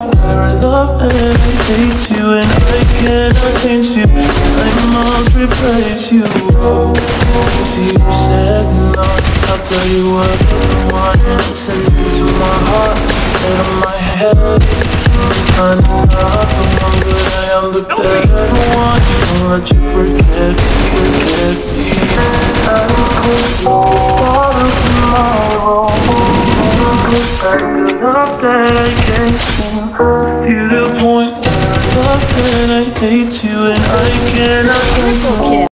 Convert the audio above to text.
I love and I hate you and I cannot change you. I must replace you. You see you said no I'll tell you what I want Send it to my heart. Instead of my head I'm not the one but I am the better one. Don't let you forget me, forget me. I'm will Back to I can't seem To the point where and I hate you And I cannot kill.